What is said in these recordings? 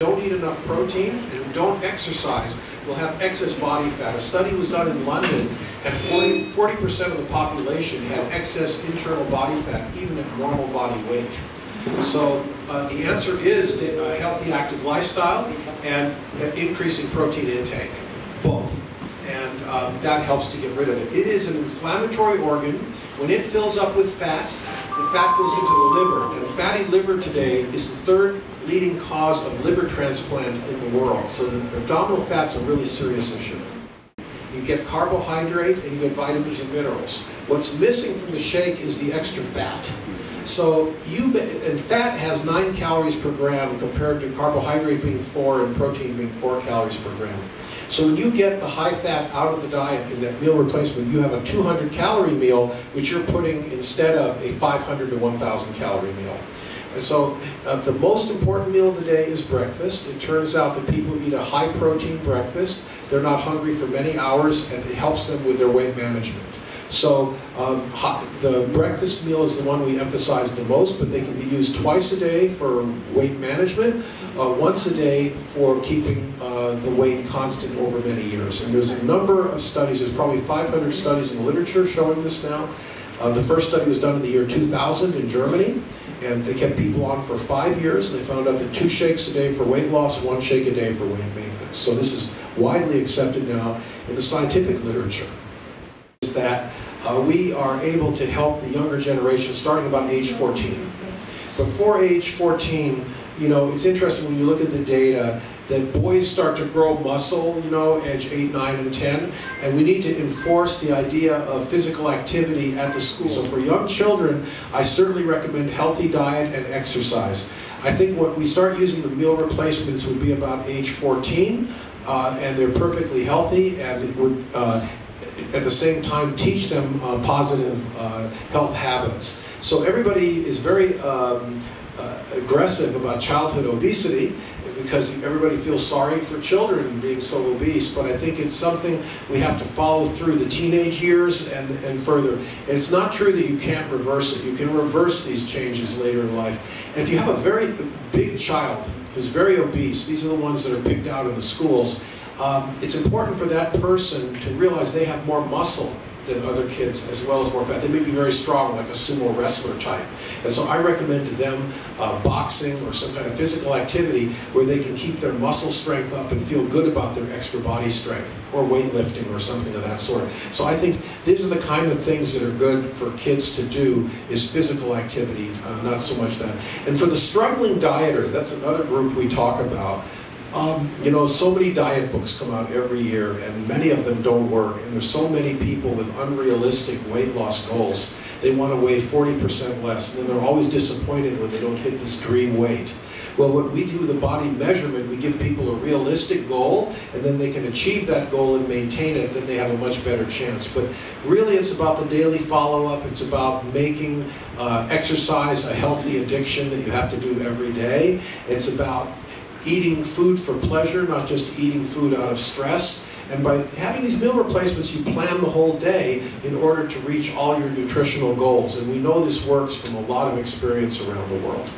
don't eat enough protein and don't exercise will have excess body fat. A study was done in London and 40, percent of the population had excess internal body fat even at normal body weight. So uh, the answer is a healthy active lifestyle and increasing protein intake, both. And uh, that helps to get rid of it. It is an inflammatory organ. When it fills up with fat, the fat goes into the liver. And a fatty liver today is the third leading cause of liver transplant in the world. So the abdominal fat's a really serious issue. You get carbohydrate and you get vitamins and minerals. What's missing from the shake is the extra fat. So you, and fat has nine calories per gram compared to carbohydrate being four and protein being four calories per gram. So when you get the high fat out of the diet in that meal replacement, you have a 200 calorie meal, which you're putting instead of a 500 to 1,000 calorie meal. And so uh, the most important meal of the day is breakfast. It turns out that people who eat a high protein breakfast, they're not hungry for many hours and it helps them with their weight management. So um, the breakfast meal is the one we emphasize the most, but they can be used twice a day for weight management, uh, once a day for keeping uh, the weight constant over many years. And there's a number of studies, there's probably 500 studies in the literature showing this now. Uh, the first study was done in the year 2000 in Germany, and they kept people on for five years, and they found out that two shakes a day for weight loss, one shake a day for weight maintenance. So this is widely accepted now in the scientific literature. Is that uh, we are able to help the younger generation starting about age 14. Before age 14, you know, it's interesting when you look at the data that boys start to grow muscle, you know, age 8, 9, and 10, and we need to enforce the idea of physical activity at the school. So for young children, I certainly recommend healthy diet and exercise. I think what we start using the meal replacements would be about age 14, uh, and they're perfectly healthy, and it would uh, at the same time teach them uh, positive uh, health habits. So everybody is very um, uh, aggressive about childhood obesity because everybody feels sorry for children being so obese, but I think it's something we have to follow through the teenage years and, and further. And it's not true that you can't reverse it. You can reverse these changes later in life. And if you have a very big child who's very obese, these are the ones that are picked out in the schools, um, it's important for that person to realize they have more muscle than other kids as well as more fat. They may be very strong like a sumo wrestler type. And so I recommend to them uh, boxing or some kind of physical activity where they can keep their muscle strength up and feel good about their extra body strength or weightlifting or something of that sort. So I think these are the kind of things that are good for kids to do is physical activity, uh, not so much that. And for the struggling dieter, that's another group we talk about. Um, you know, so many diet books come out every year, and many of them don't work. And there's so many people with unrealistic weight loss goals. They want to weigh 40% less, and then they're always disappointed when they don't hit this dream weight. Well, what we do with the body measurement, we give people a realistic goal, and then they can achieve that goal and maintain it, then they have a much better chance. But really, it's about the daily follow-up. It's about making uh, exercise a healthy addiction that you have to do every day. It's about eating food for pleasure, not just eating food out of stress. And by having these meal replacements, you plan the whole day in order to reach all your nutritional goals. And we know this works from a lot of experience around the world.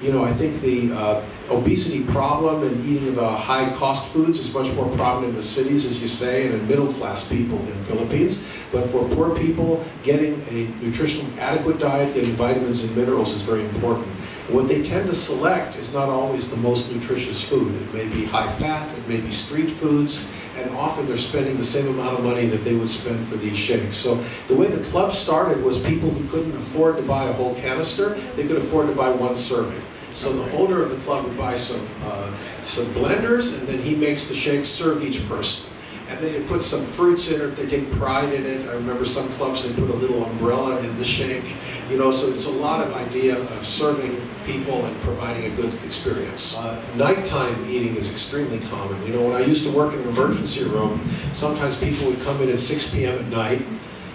You know, I think the uh, obesity problem and eating the high cost foods is much more prominent in the cities, as you say, and in middle class people in Philippines. But for poor people, getting a nutritionally adequate diet, getting vitamins and minerals is very important. What they tend to select is not always the most nutritious food. It may be high fat, it may be street foods, and often they're spending the same amount of money that they would spend for these shakes. So the way the club started was people who couldn't afford to buy a whole canister, they could afford to buy one serving. So the owner of the club would buy some, uh, some blenders, and then he makes the shakes, serve each person and then they put some fruits in it. They take pride in it. I remember some clubs they put a little umbrella in the shake. You know, so it's a lot of idea of serving people and providing a good experience. Uh, nighttime eating is extremely common. You know, when I used to work in an emergency room, sometimes people would come in at 6 p.m. at night,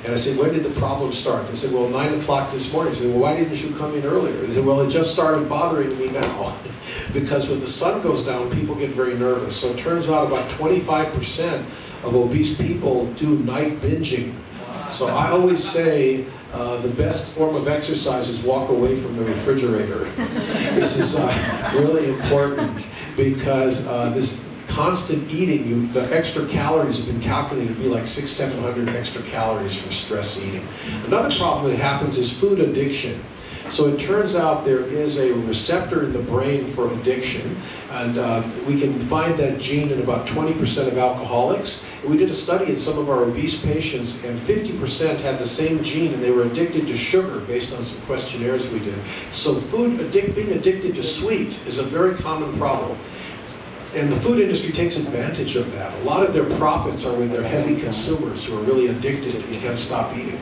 and I said, when did the problem start? They said, well, 9 o'clock this morning. I said, well, why didn't you come in earlier? They said, well, it just started bothering me now. because when the sun goes down, people get very nervous. So it turns out about 25% of obese people do night binging. So I always say, uh, the best form of exercise is walk away from the refrigerator. this is uh, really important because uh, this constant eating, you, the extra calories have been calculated to be like six, 700 extra calories from stress eating. Another problem that happens is food addiction. So it turns out there is a receptor in the brain for addiction, and uh, we can find that gene in about 20% of alcoholics. We did a study in some of our obese patients, and 50% had the same gene, and they were addicted to sugar based on some questionnaires we did. So food addic being addicted to sweet is a very common problem. And the food industry takes advantage of that. A lot of their profits are with their heavy consumers who are really addicted and can't stop eating.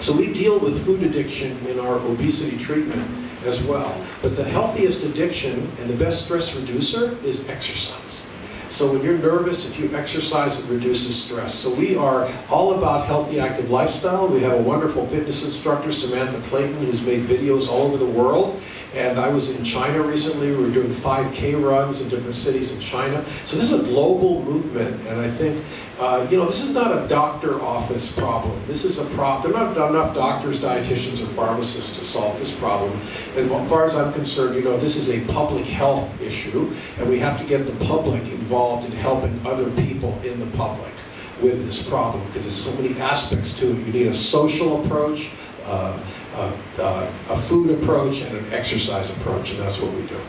So we deal with food addiction in our obesity treatment as well. But the healthiest addiction and the best stress reducer is exercise. So when you're nervous, if you exercise, it reduces stress. So we are all about healthy, active lifestyle. We have a wonderful fitness instructor, Samantha Clayton, who's made videos all over the world. And I was in China recently. We were doing 5K runs in different cities in China. So this is a global movement, I think, uh, you know, this is not a doctor office problem. This is a problem. There are not enough doctors, dietitians, or pharmacists to solve this problem. And as far as I'm concerned, you know, this is a public health issue, and we have to get the public involved in helping other people in the public with this problem because there's so many aspects to it. You need a social approach, uh, uh, a food approach and an exercise approach, and that's what we do.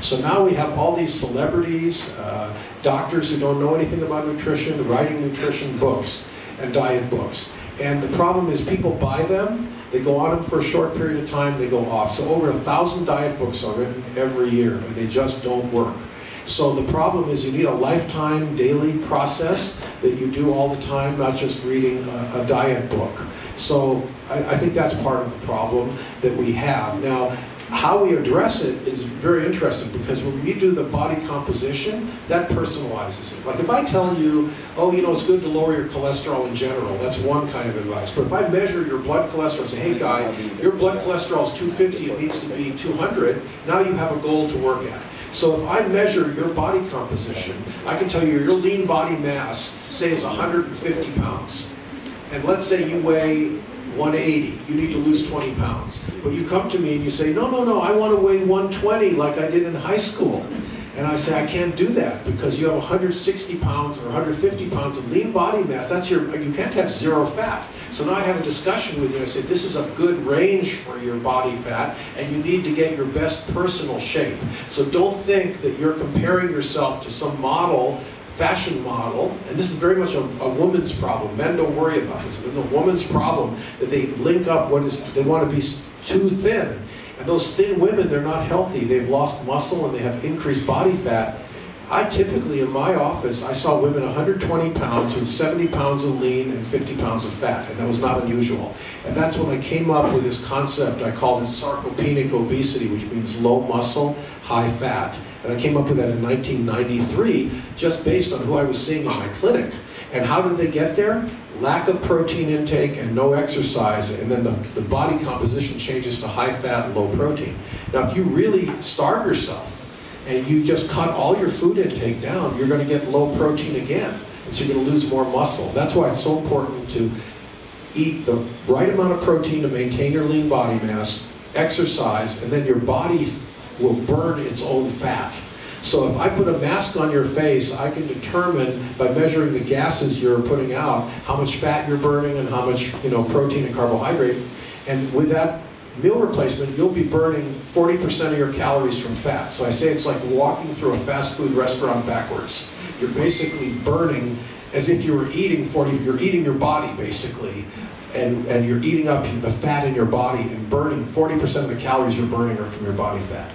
So now we have all these celebrities, uh, doctors who don't know anything about nutrition, writing nutrition books and diet books. And the problem is people buy them, they go on them for a short period of time, they go off. So over a thousand diet books are written every year, and they just don't work. So the problem is you need a lifetime daily process that you do all the time, not just reading a, a diet book. So I, I think that's part of the problem that we have. Now, how we address it is very interesting because when we do the body composition, that personalizes it. Like if I tell you, oh, you know, it's good to lower your cholesterol in general, that's one kind of advice. But if I measure your blood cholesterol and say, hey guy, your blood cholesterol is 250, it needs to be 200, now you have a goal to work at. So if I measure your body composition, I can tell you your lean body mass, say is 150 pounds. And let's say you weigh 180, you need to lose 20 pounds. But you come to me and you say, no, no, no, I want to weigh 120 like I did in high school. And I say, I can't do that because you have 160 pounds or 150 pounds of lean body mass. That's your, you can't have zero fat. So now I have a discussion with you. I say, this is a good range for your body fat and you need to get your best personal shape. So don't think that you're comparing yourself to some model fashion model, and this is very much a, a, woman's problem. Men don't worry about this. It's a woman's problem that they link up what is, they want to be too thin. And those thin women, they're not healthy. They've lost muscle and they have increased body fat. I typically, in my office, I saw women 120 pounds with 70 pounds of lean and 50 pounds of fat, and that was not unusual. And that's when I came up with this concept, I called it sarcopenic obesity, which means low muscle, high fat. And I came up with that in 1993, just based on who I was seeing in my clinic. And how did they get there? Lack of protein intake and no exercise, and then the, the body composition changes to high fat, low protein. Now, if you really starve yourself and you just cut all your food intake down, you're going to get low protein again. And so you're going to lose more muscle. That's why it's so important to eat the right amount of protein to maintain your lean body mass, exercise, and then your body will burn its own fat. So if I put a mask on your face, I can determine by measuring the gases you're putting out, how much fat you're burning and how much you know, protein and carbohydrate. And with that meal replacement, you'll be burning 40% of your calories from fat. So I say it's like walking through a fast food restaurant backwards. You're basically burning as if you were eating 40, you're eating your body basically and, and you're eating up the fat in your body and burning 40% of the calories you're burning are from your body fat.